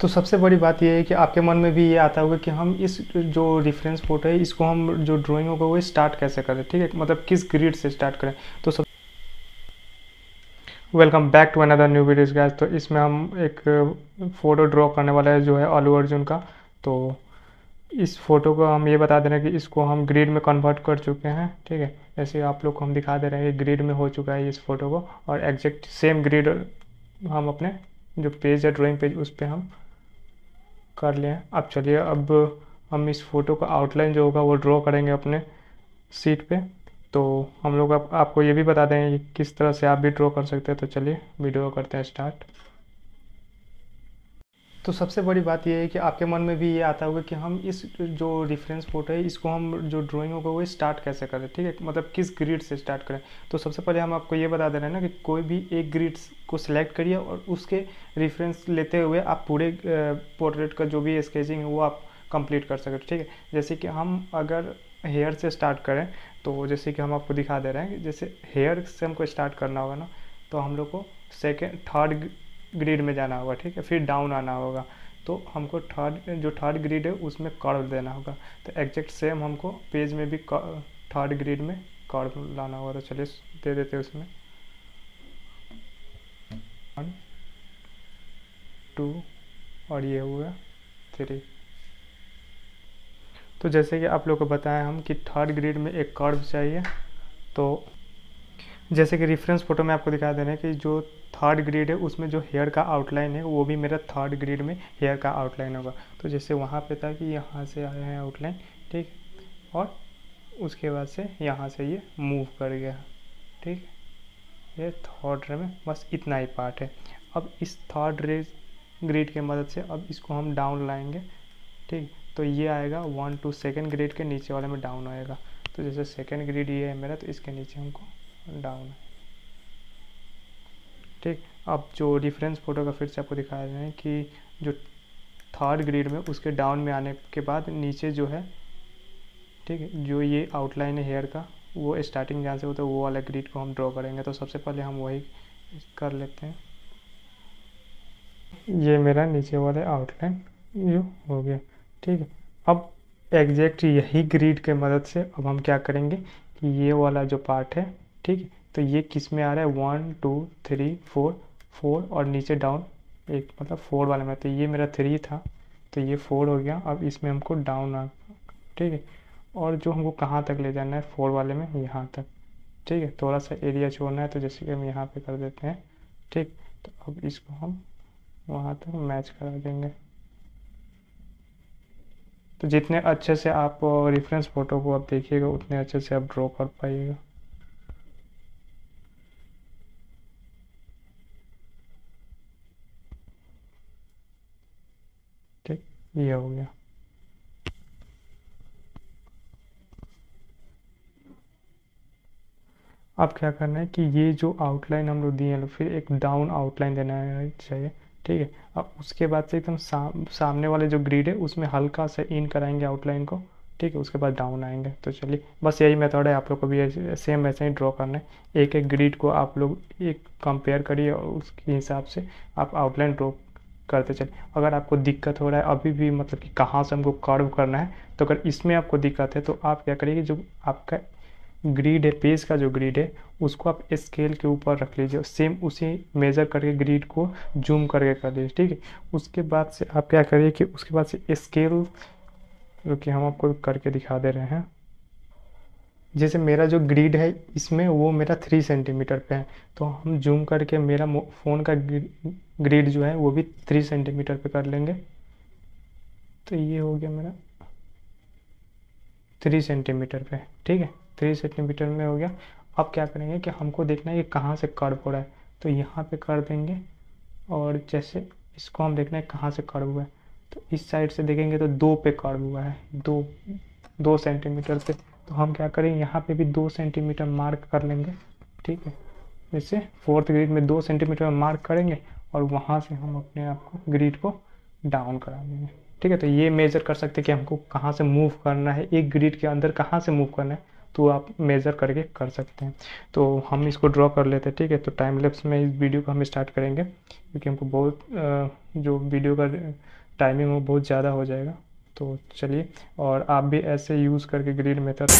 तो सबसे बड़ी बात यह है कि आपके मन में भी ये आता होगा कि हम इस जो रेफरेंस फ़ोटो है, इसको हम जो ड्राइंग होगा वो स्टार्ट कैसे करें, ठीक है? मतलब किस ग्रिड से स्टार्ट करें? तो सब welcome back to another new videos guys तो इसमें हम एक फ़ोटो ड्रॉ करने वाला है जो है अल्लू अर्जुन का। तो इस फ़ोटो को हम ये बता दे रहे हैं कि इसको हम ग्रिड में कन्वर्ट कर चुके हैं, ठीक है? ऐसे आप लोग को हम दिखा दे रहे हैं कि ग्रिड में हो चुका है इस फ़ोटो को। और एग्जैक्ट सेम ग्रिड हम अपने जो पेज है ड्राइंग पेज उस पर हम कर लिए अब चलिए अब हम इस फ़ोटो का आउटलाइन जो होगा वो ड्रॉ करेंगे अपने सीट पे। तो हम लोग आप, आपको ये भी बता दें किस तरह से आप भी ड्रॉ कर सकते हैं। तो चलिए वीडियो करते हैं स्टार्ट तो सबसे बड़ी बात यह है कि आपके मन में भी ये आता होगा कि हम इस जो रेफरेंस फ़ोटो है, इसको हम जो ड्राइंग होगा वो स्टार्ट कैसे करें, ठीक है? मतलब किस ग्रिड से स्टार्ट करें? तो सबसे पहले हम आपको ये बता दे रहे हैं ना कि कोई भी एक ग्रिड को सिलेक्ट करिए और उसके रेफरेंस लेते हुए आप पूरे पोर्ट्रेट का जो भी स्केचिंग है वो आप कंप्लीट कर सकते ठीक है? जैसे कि हम अगर हेयर से स्टार्ट करें तो जैसे कि हम आपको दिखा दे रहे हैं जैसे हेयर से हमको स्टार्ट करना होगा ना तो हम लोग को सेकेंड थर्ड ग्रिड में जाना होगा, ठीक है? फिर डाउन आना होगा। तो हमको थर्ड जो थर्ड ग्रिड है, उसमें कर्व देना होगा। तो एग्जैक्ट सेम हमको पेज में भी थर्ड ग्रिड में कर्व लाना होगा। तो चलिए, दे देते हैं उसमें। वन टू और ये हुआ थ्री तो जैसे कि आप लोग को बताएँ हम कि थर्ड ग्रिड में एक कर्व चाहिए तो जैसे कि रेफरेंस फ़ोटो में आपको दिखा दे रहे हैं कि जो थर्ड ग्रेड है, उसमें जो हेयर का आउटलाइन है, वो भी मेरा थर्ड ग्रेड में हेयर का आउटलाइन होगा। तो जैसे वहाँ पे था कि यहाँ से आया है आउटलाइन ठीक और उसके बाद से यहाँ से ये मूव कर गया, ठीक ये थर्ड रे में बस इतना ही पार्ट है। अब इस थर्ड रे ग्रेड की मदद से अब इसको हम डाउन लाएँगे, ठीक तो ये आएगा वन टू सेकेंड ग्रेड के नीचे वाले में डाउन आएगा। तो जैसे सेकेंड ग्रेड ये है मेरा तो इसके नीचे हमको डाउन है ठीक? अब जो डिफरेंस फ़ोटो का फिर से आपको दिखा रहे हैं कि जो थर्ड ग्रेड में उसके डाउन में आने के बाद नीचे जो है, ठीक है, जो ये आउटलाइन है हेयर का, वो स्टार्टिंग जहाँ से होता है, वो वाला ग्रिड को हम ड्रॉ करेंगे। तो सबसे पहले हम वही कर लेते हैं। ये मेरा नीचे वाला आउटलाइन जो हो गया, ठीक है। अब एग्जैक्ट यही ग्रिड के मदद से अब हम क्या करेंगे कि ये वाला जो पार्ट है, ठीक है तो ये किसमें आ रहा है? One two three four four और नीचे डाउन एक मतलब फोर वाले में। तो ये मेरा थ्री था। तो ये फोर हो गया। अब इसमें हमको डाउन आ ठीक है? और जो हमको कहाँ तक ले जाना है? फोर वाले में यहाँ तक। ठीक है? थोड़ा सा एरिया छोड़ना है तो जैसे कि हम यहाँ पे कर देते हैं। ठीक? तो अब इसको हम वहाँ तक मैच करा देंगे। तो जितने अच्छे से आप रेफरेंस फ़ोटो को आप देखिएगा, उतने अच्छे से आप ड्रॉ कर पाइएगा ठीक ये हो गया। अब क्या करना है कि ये जो आउटलाइन हम लोग दिए हैं फिर एक डाउन आउटलाइन देना चाहिए ठीक है। अब उसके बाद से एकदम साम, सामने वाले जो ग्रिड है उसमें हल्का सा इन कराएँगे आउटलाइन को ठीक है उसके बाद डाउन आएँगे। तो चलिए बस यही मेथड है आप लोग को भी सेम वैसे ही ड्रॉ करना है। एक एक ग्रिड को आप लोग एक कंपेयर करिए और उसके हिसाब से आप आउटलाइन ड्रॉ करते चलिए अगर आपको दिक्कत हो रहा है, अभी भी मतलब कि कहाँ से हमको कर्व करना है तो अगर इसमें आपको दिक्कत है तो आप क्या करिए जो आपका ग्रीड है, पेज का जो ग्रीड है, उसको आप स्केल के ऊपर रख लीजिए। सेम उसी मेज़र करके ग्रीड को जूम करके कर लीजिए, ठीक है? उसके बाद से आप क्या करिए कि उसके बाद से स्केल जो कि हम आपको करके दिखा दे रहे हैं। जैसे मेरा जो ग्रीड है, इसमें वो मेरा थ्री सेंटीमीटर पे है। तो हम जूम करके मेरा फ़ोन का ग्रीड जो है, वो भी थ्री सेंटीमीटर पे कर लेंगे। तो ये हो गया मेरा थ्री सेंटीमीटर पे। ठीक है? थ्री सेंटीमीटर में हो गया। अब क्या करेंगे कि हमको देखना है ये कहाँ से कर्व हो रहा है। तो यहाँ पे कर देंगे और जैसे इसको हम देखना है कहाँ से कर्व हुआ है। तो इस साइड से देखेंगे तो दो पे कर्व हुआ है। दो दो सेंटीमीटर पे तो हम क्या करें, यहाँ पे भी दो सेंटीमीटर मार्क कर लेंगे, ठीक है? जैसे फोर्थ ग्रिड में दो सेंटीमीटर मार्क करेंगे और वहाँ से हम अपने आप को ग्रिड को डाउन करा देंगे, ठीक है? तो ये मेजर कर सकते हैं कि हमको कहाँ से मूव करना है, एक ग्रिड के अंदर कहाँ से मूव करना है तो आप मेज़र करके कर सकते हैं। तो हम इसको ड्रॉ कर लेते हैं, ठीक है? तो टाइम लेप्स में इस वीडियो को हम स्टार्ट करेंगे, क्योंकि हमको बहुत जो वीडियो का टाइमिंग वो बहुत ज़्यादा हो जाएगा। तो चलिए और आप भी ऐसे यूज़ करके grid method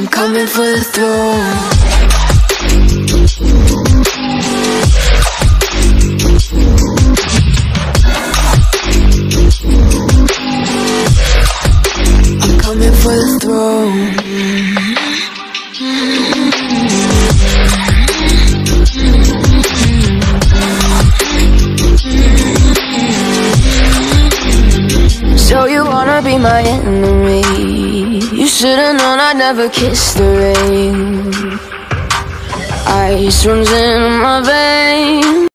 I'm coming for the throne So you wanna be my enemy? You should've known I'd never kiss the rain. Ice runs in my veins